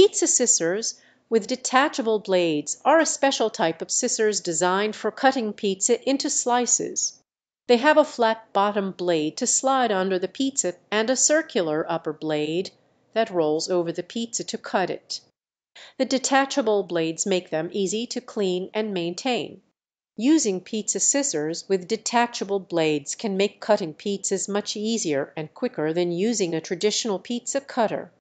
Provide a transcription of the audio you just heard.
Pizza scissors with detachable blades are a special type of scissors designed for cutting pizza into slices. They have a flat bottom blade to slide under the pizza and a circular upper blade that rolls over the pizza to cut it. The detachable blades make them easy to clean and maintain. Using pizza scissors with detachable blades can make cutting pizzas much easier and quicker than using a traditional pizza cutter.